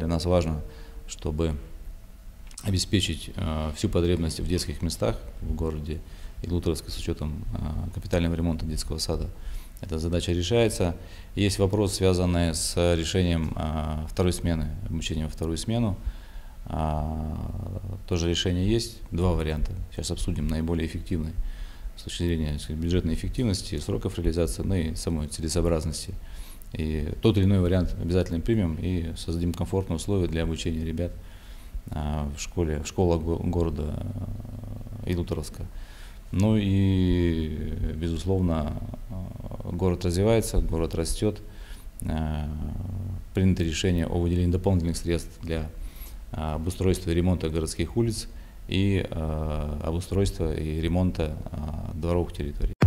Для нас важно, чтобы обеспечить э, всю потребность в детских местах в городе Илутровска с учетом э, капитального ремонта детского сада. Эта задача решается. Есть вопрос, связанный с решением э, второй смены, обучением во вторую смену. А, тоже решение есть, два варианта. Сейчас обсудим наиболее эффективный с точки зрения бюджетной эффективности, сроков реализации, ну и самой целесообразности. И тот или иной вариант обязательно примем и создадим комфортные условия для обучения ребят а, в школе, в школах города а, Илуторовска. Ну и, безусловно, а, город развивается, город растет. Принято решение о выделении дополнительных средств для обустройства и ремонта городских улиц и обустройства и ремонта дворовых территорий.